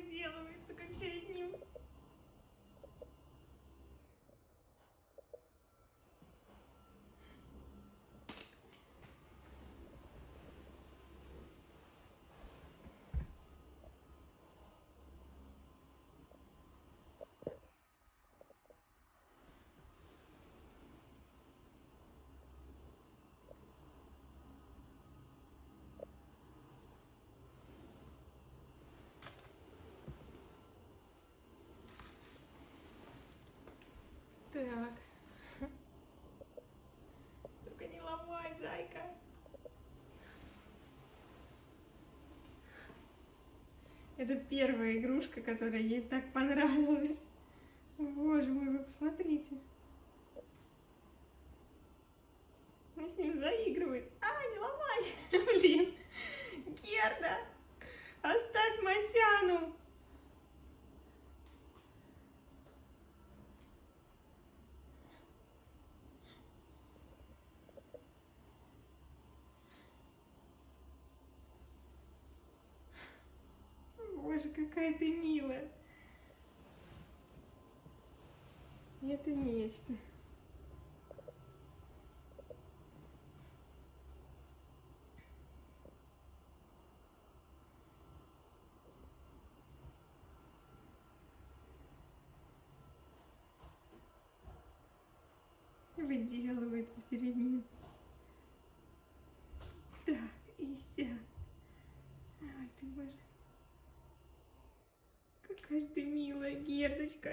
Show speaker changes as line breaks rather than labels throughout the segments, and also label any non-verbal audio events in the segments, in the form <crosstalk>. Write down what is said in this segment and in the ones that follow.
выделывается, как перед ним. Так. Только не ломай, зайка. Это первая игрушка, которая ей так понравилась. Боже мой, вы посмотрите. Она с ним заигрывает. А, не ломай! <laughs> Блин! Герда! Оставь Масяну! Боже, какая ты милая. Это нечто. Выделывается перед ним. Так, и ся. Ай, ты боже. Же ты милая, Гердочка.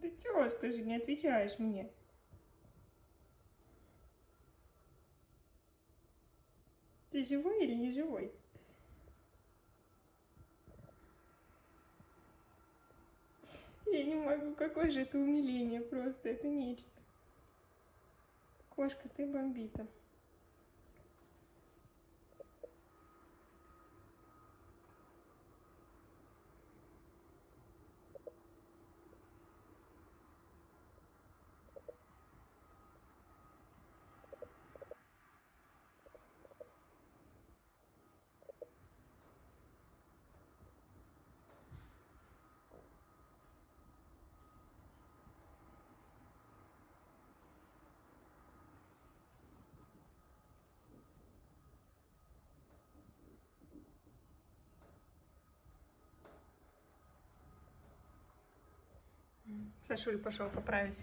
Ты чего, скажи, не отвечаешь мне? Ты живой или не живой? Я не могу, какое же это умиление просто, это нечто. Кошка, ты бомбита. Сашуль пошел поправить.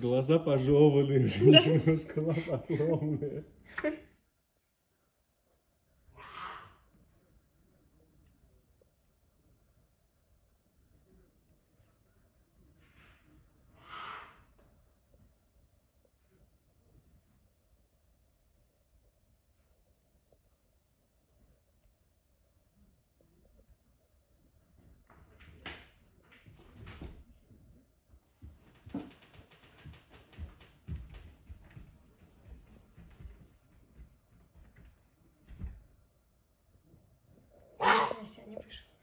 Глаза пожеванные уже,
Да. <laughs>
немножко лапа огромная.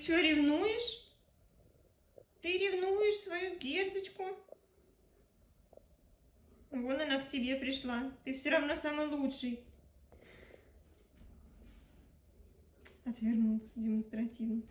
Ты что, ревнуешь? Ты ревнуешь свою Гердочку? Вон она к тебе пришла. Ты все равно самый лучший. Отвернулся демонстративно.